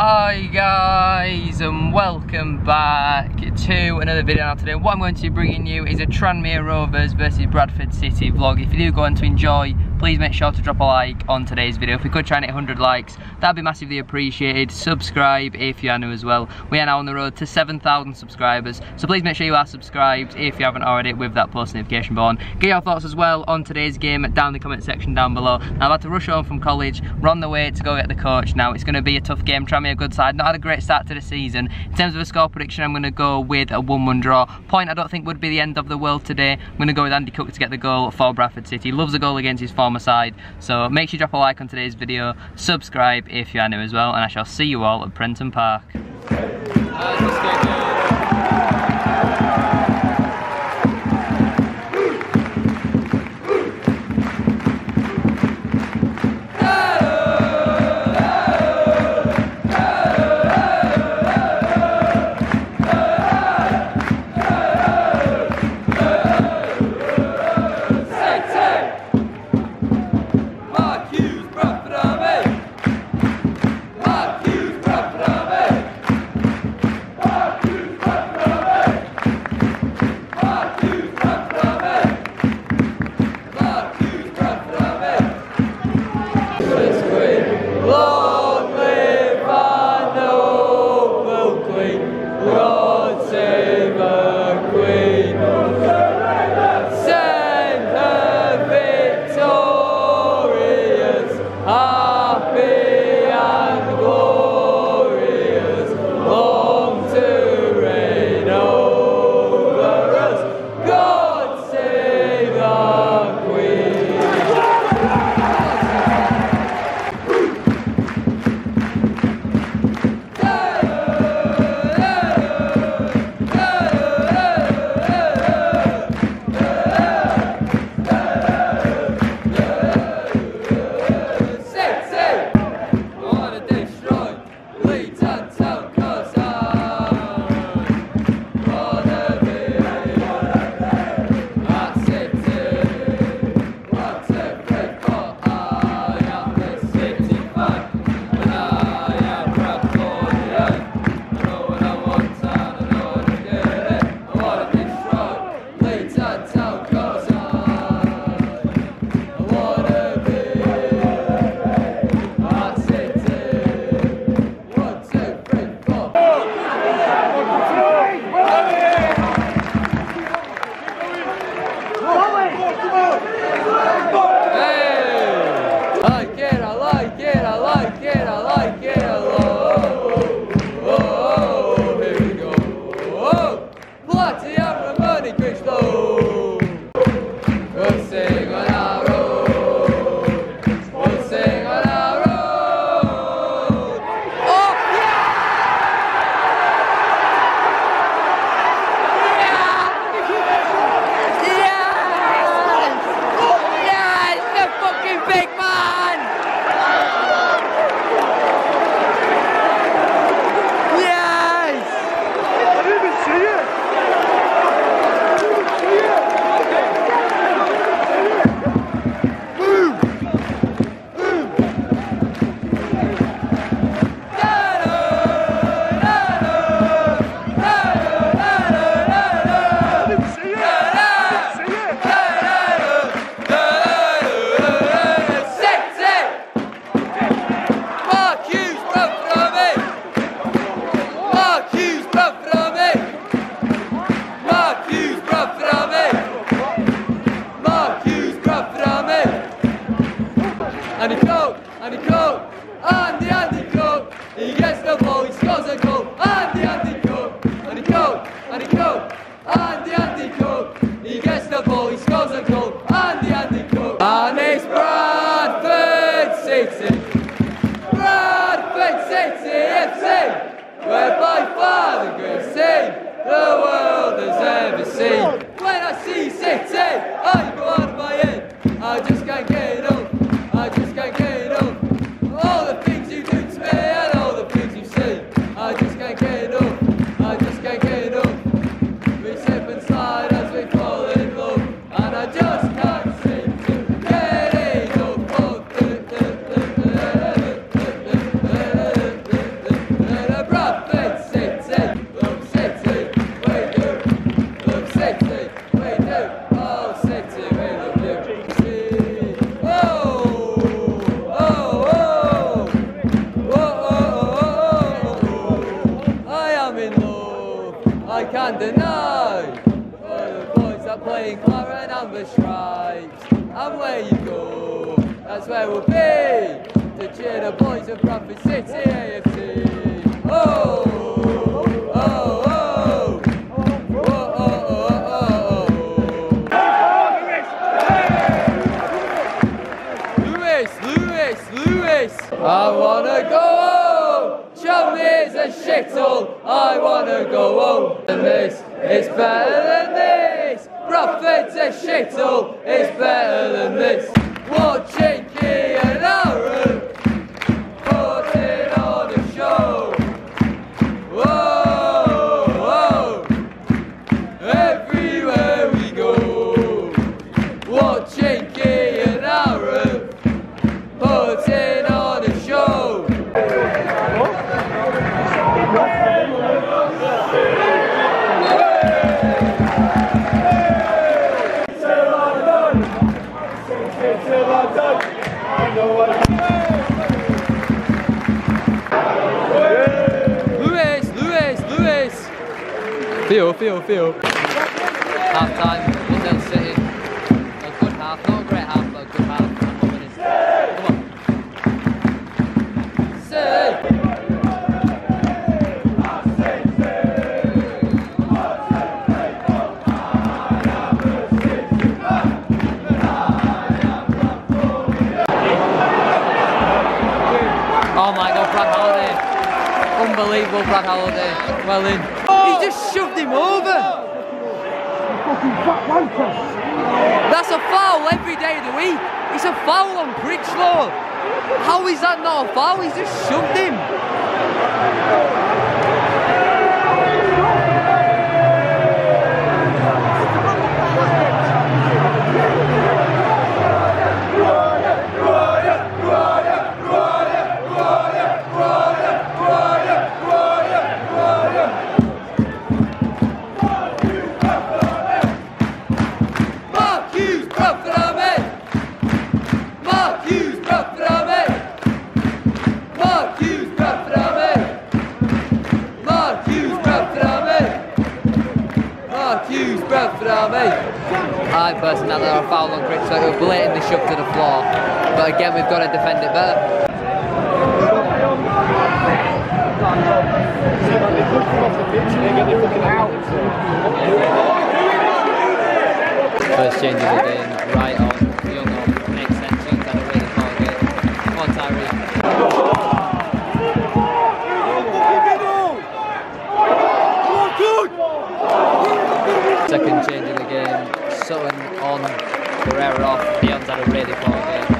Hi guys and welcome back to another video now today. What I'm going to be bringing you is a Tranmere Rovers versus Bradford City vlog. If you do go on to enjoy please make sure to drop a like on today's video. If we could try and hit 100 likes, that'd be massively appreciated. Subscribe if you are new as well. We are now on the road to 7,000 subscribers, so please make sure you are subscribed if you haven't already with that post notification button. Get your thoughts as well on today's game down in the comment section down below. Now, I've had to rush home from college, we're on the way to go get the coach now. It's going to be a tough game, Tranmere a good side. Not had a great start to the season. In terms of a score prediction, I'm going to go with a 1-1 draw. Point I don't think would be the end of the world today. I'm going to go with Andy Cook to get the goal for Bradford City. Loves a goal against his former side. So make sure you drop a like on today's video, subscribe if you are new as well, and I shall see you all at Prenton Park. Stripes. And where you go, that's where we'll be. To cheer the boys of Bradford City AFC. Oh. I wanna go home. Chelsea's a shithole. I wanna go home. And this is better than this. Bradford a Shittle is better than this. Watch it. Theo, Theo, Theo. Half time, 1 0 City. A good half, not a great half, but a good half. Oh my god, Brad Halliday. Unbelievable, Brad Halliday. Well in. He just shoved him over. That's a foul every day of the week. It's a foul on Crichlow. How is that not a foul? He's just shoved him. Mark Hughes, Bradford Army. I personally there are foul on Gritch, so it was blatantly shoved to the floor. But again, we've got to defend it better. First change of the game, right on, Second change of the game, Sutton on, Pereira off, Dion's had a really poor game.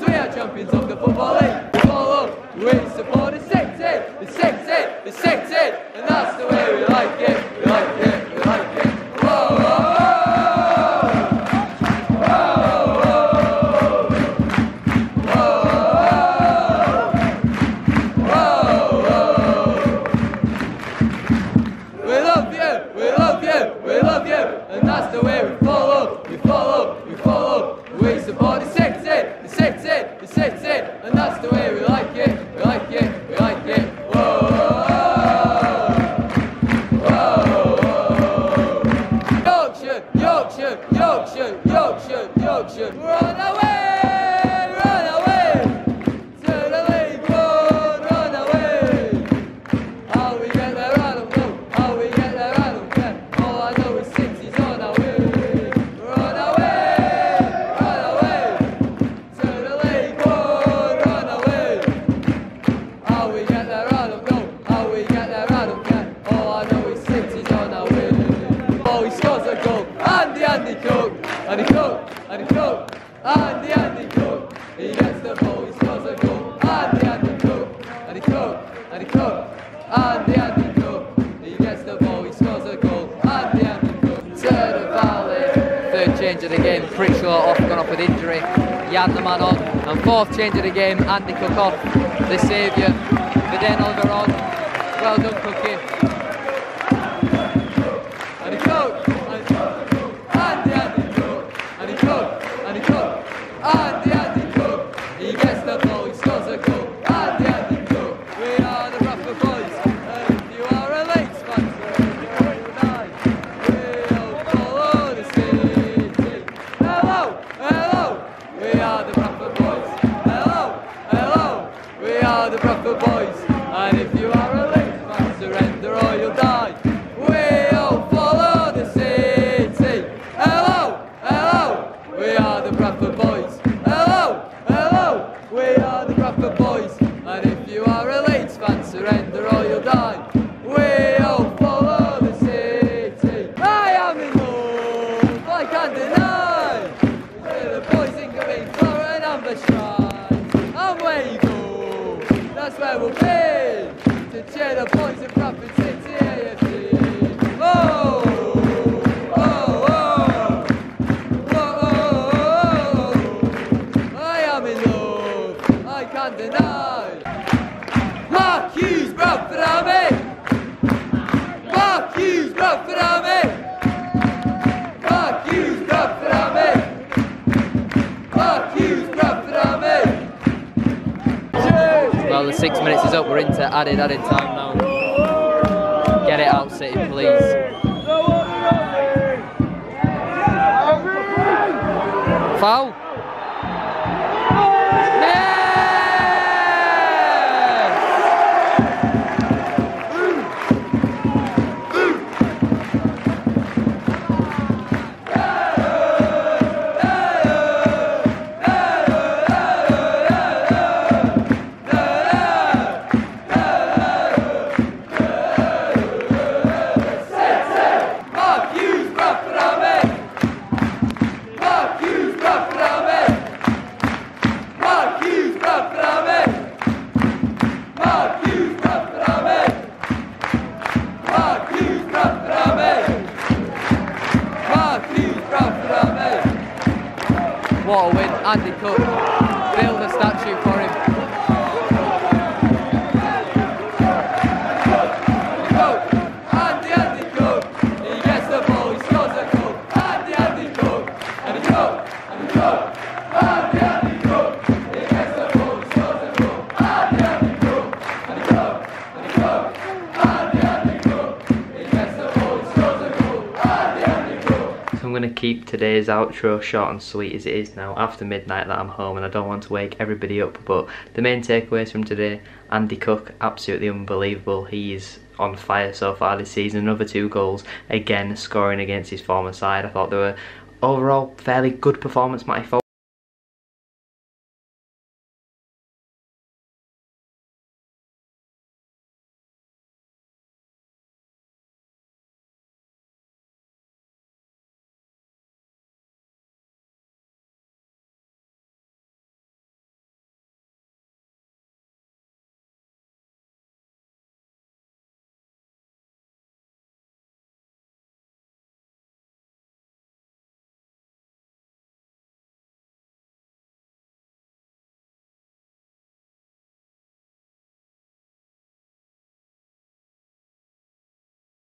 we are champions of the football league. We follow, we support, the sexy, it's the it's sexy, and that's the way we like it. We like it. with injury. Jan the man on. And fourth change of the game, Andy Cook off, the saviour. Then Oliver on. Well done, Cookie. Hello, we are the proper Boys. Hello, hello, we are the proper Boys. And if you are another stride. And away you go. That's where we'll be. six minutes is up. We're into added, added time now. Get it out, City, please. Foul. what a win. Andy Cook, build a statue for him. I'm going to keep today's outro short and sweet as it is now. After midnight that I'm home and I don't want to wake everybody up but the main takeaways from today Andy Cook absolutely unbelievable. He's on fire so far this season. Another two goals again scoring against his former side. I thought they were overall fairly good performance Matty Foulds